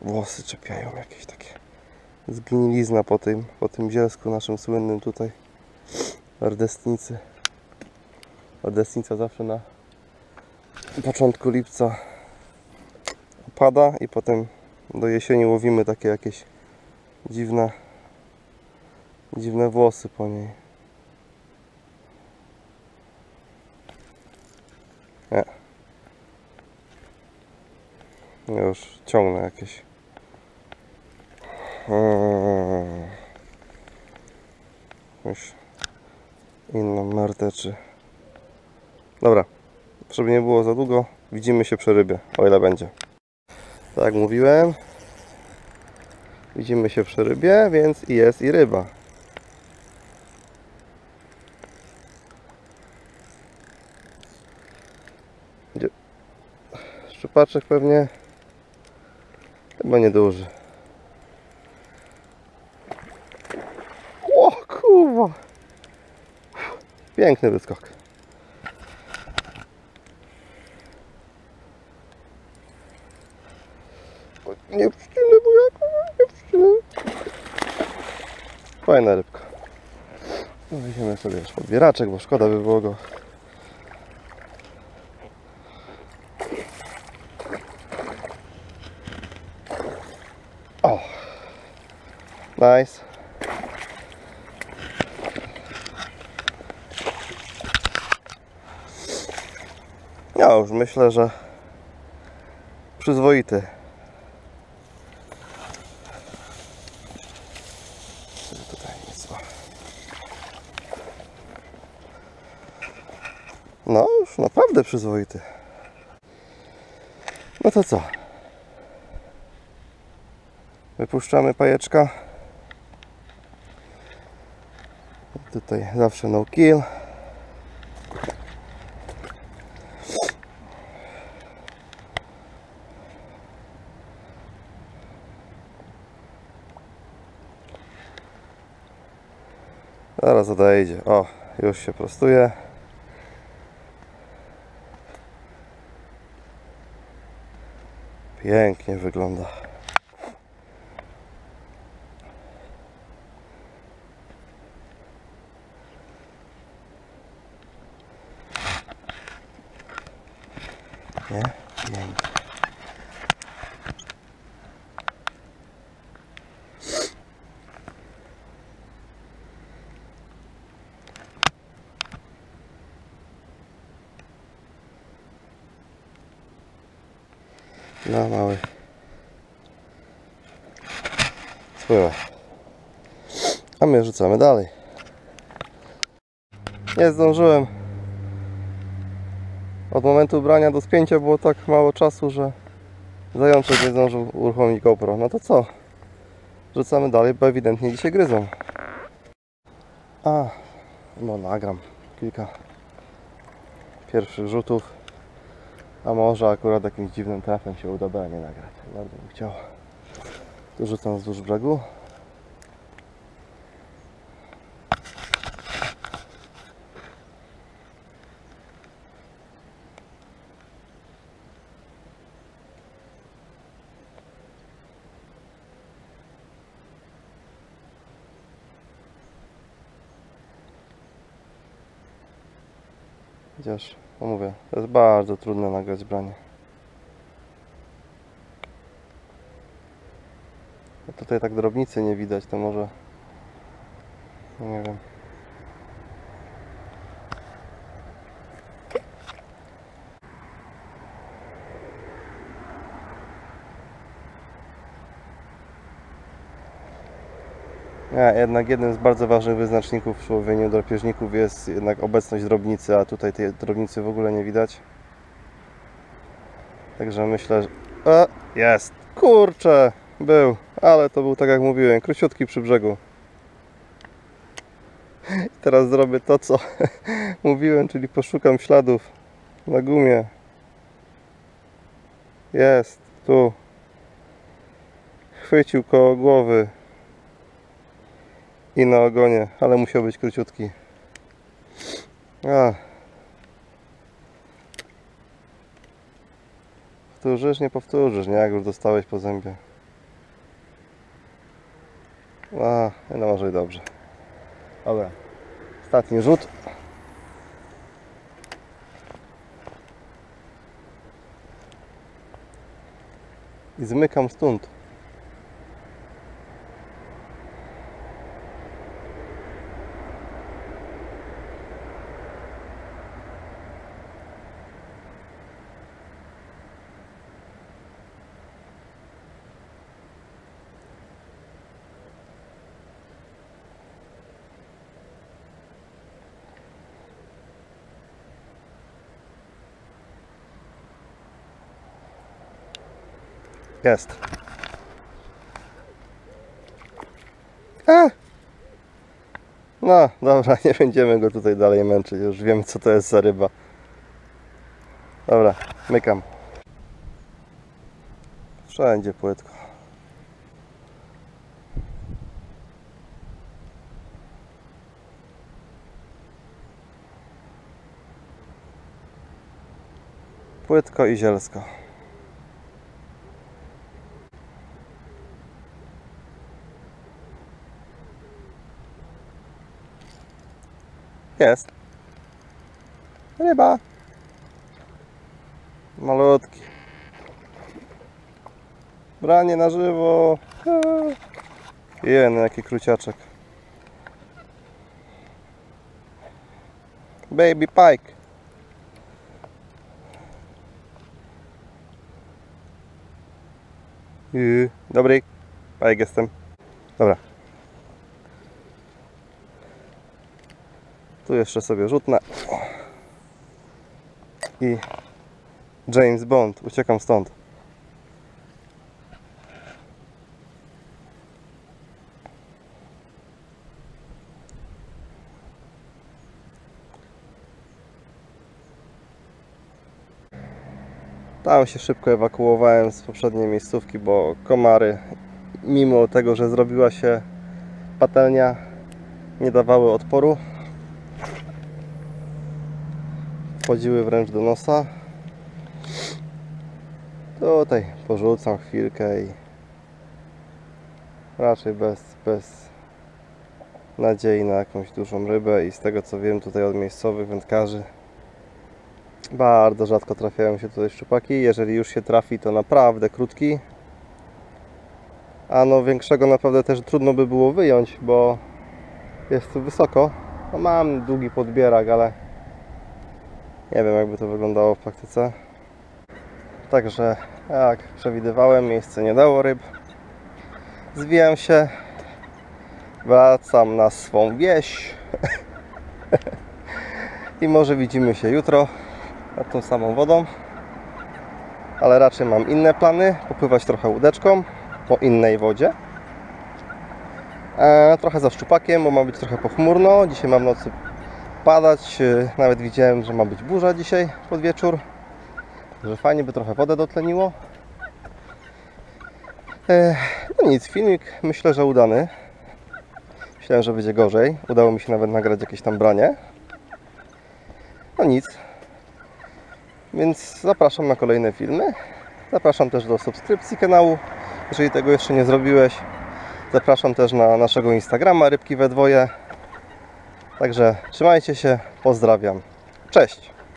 Włosy czepiają jakieś takie. Zgnilizna po tym, po tym zielsku naszym słynnym tutaj. Ardestnicy. Ardestnica zawsze na początku lipca opada i potem do jesieni łowimy takie jakieś dziwne dziwne włosy po niej. Już ciągnę jakieś. Mm. Jakąś inną martę czy... Dobra, żeby nie było za długo, widzimy się przy rybie, o ile będzie. Tak jak mówiłem, widzimy się przy rybie, więc i jest i ryba. Gdzie- Szczupaczek pewnie chyba nieduży. O kurwa! Piękny wyskok. Nie pszczyny, bo ja nie pszczyny. Fajna rybka. No, Weźmiemy sobie już podbieraczek, bo szkoda by było go. Nice. Już myślę, że przyzwoity. Tutaj. No, już naprawdę przyzwoity. No to co? Wypuszczamy pajeczka. Tutaj zawsze no kill. Zaraz odejdzie. O, już się prostuje. Pięknie wygląda. Nie? Pięknie. No mały. Spływa. A my rzucamy dalej. Nie zdążyłem. Od momentu ubrania do spięcia było tak mało czasu, że zajączek nie zdążył uruchomić GoPro. No to co? Rzucamy dalej, bo ewidentnie dzisiaj gryzą. A, no nagram kilka pierwszych rzutów. A może akurat jakimś dziwnym trafem się uda nie nagrać. Bardzo bym chciał. Tu rzucam wzdłuż brzegu. Chociaż, no mówię, to jest bardzo trudne nagrać branie. Tutaj tak drobnicy nie widać, to może... no Nie wiem. Jednak jednym z bardzo ważnych wyznaczników przy łowieniu drapieżników jest jednak obecność drobnicy, a tutaj tej drobnicy w ogóle nie widać. Także myślę, że... O, jest! Kurczę! Był, ale to był tak jak mówiłem, króciutki przy brzegu. I teraz zrobię to, co mówiłem, czyli poszukam śladów na gumie. Jest, tu. Chwycił koło głowy i na ogonie, ale musiał być króciutki. A. Powtórzysz, nie powtórzysz, nie? Jak już dostałeś po zębie. A, no może i dobrze. Dobra. Ostatni rzut. I zmykam stąd. Jest. A! No, dobra, nie będziemy go tutaj dalej męczyć. Już wiemy, co to jest za ryba. Dobra, mykam. Wszędzie płytko. Płytko i zielsko. Jest. Ryba. Malutki. Branie na żywo. Jen, jaki kruciaczek. Baby pike. Yy, Dobry. Pike jestem. Dobra. Tu jeszcze sobie rzutnę. I James Bond. Uciekam stąd. Tam się szybko ewakuowałem z poprzedniej miejscówki, bo komary, mimo tego, że zrobiła się patelnia, nie dawały odporu. Wchodziły wręcz do nosa. Tutaj porzucam chwilkę i raczej bez, bez nadziei na jakąś dużą rybę i z tego co wiem tutaj od miejscowych wędkarzy bardzo rzadko trafiają się tutaj szczupaki. Jeżeli już się trafi to naprawdę krótki. A no większego naprawdę też trudno by było wyjąć, bo jest tu wysoko. No mam długi podbierak, ale nie wiem jakby to wyglądało w praktyce. Także jak przewidywałem, miejsce nie dało ryb. Zwijam się. Wracam na swą wieś. I może widzimy się jutro nad tą samą wodą. Ale raczej mam inne plany. Popływać trochę łódeczką po innej wodzie. E, trochę za szczupakiem, bo ma być trochę pochmurno. Dzisiaj mam nocy padać. E, Nawet widziałem, że ma być burza dzisiaj pod wieczór. Że fajnie by trochę wodę dotleniło. E, no nic, filmik myślę, że udany. Myślałem, że będzie gorzej. Udało mi się nawet nagrać jakieś tam branie. No nic. Więc zapraszam na kolejne filmy. Zapraszam też do subskrypcji kanału, jeżeli tego jeszcze nie zrobiłeś. Zapraszam też na naszego Instagrama Rybki we dwoje. Także trzymajcie się, pozdrawiam. Cześć!